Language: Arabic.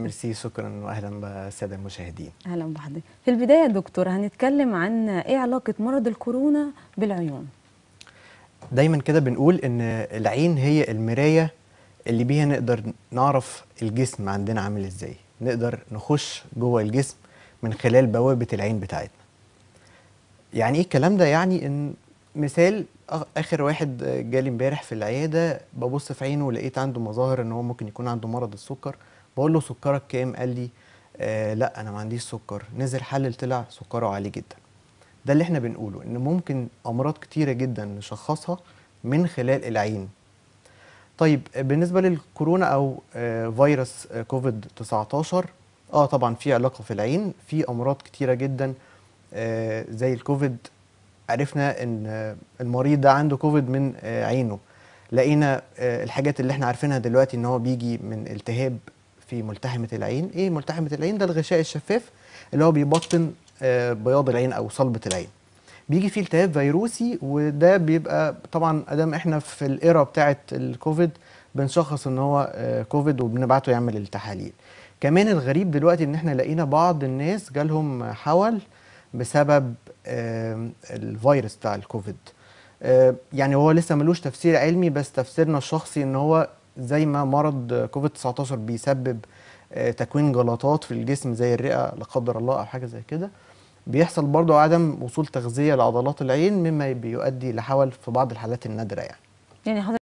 ميرسي شكرا واهلا بالساده المشاهدين. أهلا بحضرتك. في البداية يا دكتور هنتكلم عن إيه علاقة مرض الكورونا بالعيون؟ دايما كده بنقول إن العين هي المراية اللي بيها نقدر نعرف الجسم عندنا عامل إزاي. نقدر نخش جوه الجسم من خلال بوابة العين بتاعتنا. يعني إيه الكلام ده؟ يعني إن مثال آخر واحد جالي إمبارح في العيادة ببص في عينه ولقيت عنده مظاهر إن هو ممكن يكون عنده مرض السكر بقول له سكرك كام؟ قال لي آه لا أنا ما عنديش سكر. نزل حلل طلع سكره عالي جدا. ده اللي إحنا بنقوله إن ممكن أمراض كتيرة جدا نشخصها من خلال العين. طيب بالنسبة للكورونا أو آه، فيروس آه، كوفيد 19 آه طبعا في علاقة في العين. في أمراض كتيرة جدا آه، زي الكوفيد. عرفنا إن المريض ده عنده كوفيد من عينه. لقينا الحاجات اللي إحنا عارفينها دلوقتي إن هو بيجي من التهاب في ملتحمة العين. إيه ملتحمة العين؟ ده الغشاء الشفاف اللي هو بيبطن آه، بياض العين أو صلبة العين. بيجي فيه التهاب فيروسي وده بيبقى طبعا أدام إحنا في الايرا بتاعه الكوفيد بنشخص إن هو آه، كوفيد وبنبعته يعمل التحاليل. كمان الغريب دلوقتي إن إحنا لقينا بعض الناس جالهم حول بسبب آم، الفيروس بتاع الكوفيد. آه، يعني هو لسه ملوش تفسير علمي بس تفسيرنا الشخصي إن هو زي ما مرض كوفيد 19 بيسبب آه، تكوين جلطات في الجسم زي الرئة لا قدر الله أو حاجة زي كده. بيحصل برضو عدم وصول تغذية لعضلات العين مما بيؤدي لحول في بعض الحالات النادرة يعني. يعني